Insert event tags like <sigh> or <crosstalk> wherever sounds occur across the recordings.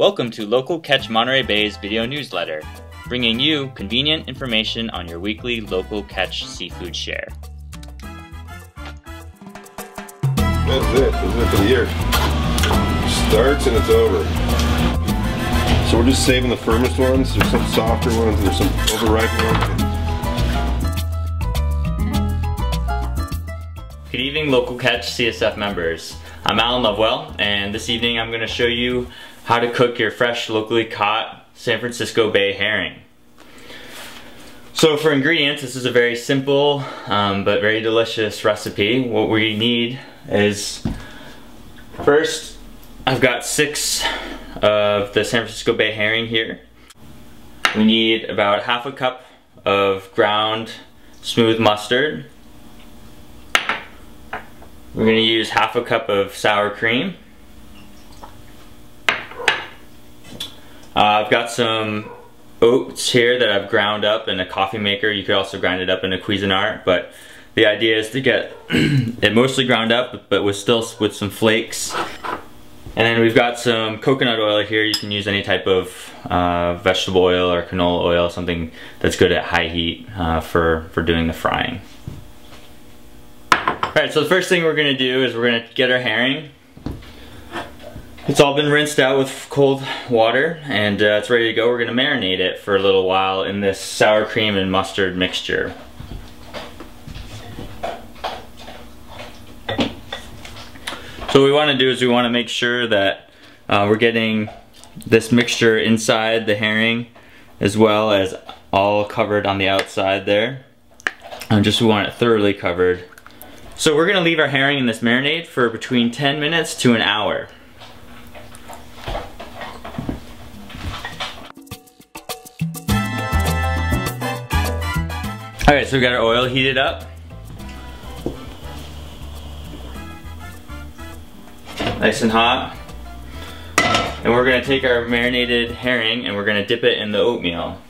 Welcome to Local Catch Monterey Bay's video newsletter, bringing you convenient information on your weekly local catch seafood share. That's it. That's it for the year. Starts and it's over. So we're just saving the firmest ones. There's some softer ones. There's some overripe ones. Good evening, Local Catch CSF members. I'm Alan Lovewell, and this evening I'm going to show you how to cook your fresh, locally caught San Francisco Bay herring. So for ingredients, this is a very simple um, but very delicious recipe. What we need is, first, I've got six of the San Francisco Bay herring here. We need about half a cup of ground smooth mustard. We're gonna use half a cup of sour cream. Uh, I've got some oats here that I've ground up in a coffee maker. You could also grind it up in a Cuisinart, but the idea is to get <clears throat> it mostly ground up, but with still with some flakes. And then we've got some coconut oil here. You can use any type of uh, vegetable oil or canola oil, something that's good at high heat uh, for, for doing the frying. All right, so the first thing we're gonna do is we're gonna get our herring. It's all been rinsed out with cold water and uh, it's ready to go. We're gonna marinate it for a little while in this sour cream and mustard mixture. So what we wanna do is we wanna make sure that uh, we're getting this mixture inside the herring as well as all covered on the outside there. And just we want it thoroughly covered. So we're gonna leave our herring in this marinade for between 10 minutes to an hour. So we got our oil heated up. Nice and hot. And we're gonna take our marinated herring and we're gonna dip it in the oatmeal.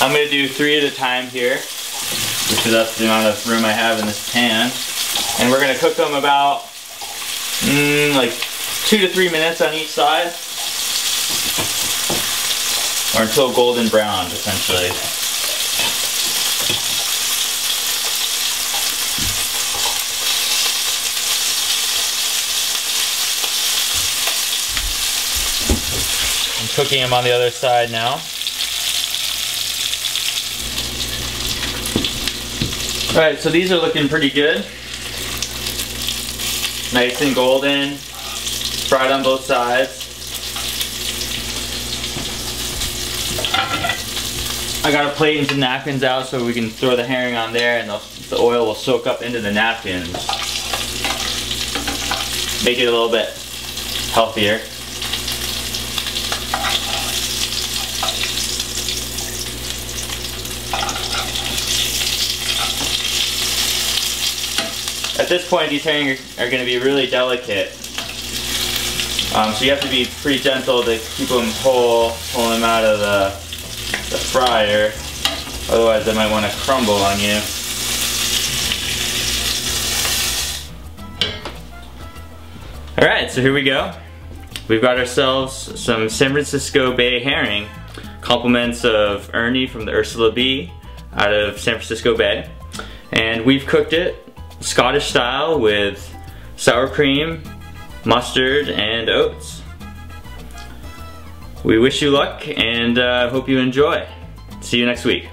I'm gonna do three at a time here, because that's the amount of room I have in this pan. And we're gonna cook them about, mm, like two to three minutes on each side. Or until golden brown, essentially. I'm cooking them on the other side now. Alright, so these are looking pretty good. Nice and golden. Fried on both sides. I got a plate and some napkins out so we can throw the herring on there and the, the oil will soak up into the napkins. Make it a little bit healthier. At this point, these herring are, going to be really delicate. Um, so you have to be pretty gentle to keep them whole, pull them out of the, the fryer. Otherwise, they might want to crumble on you. Alright, so here we go. We've got ourselves some San Francisco Bay herring, compliments of Ernie from the Ursula B out of San Francisco Bay. And we've cooked it Scottish style with sour cream, mustard, and oats. We wish you luck and uh, hope you enjoy. See you next week.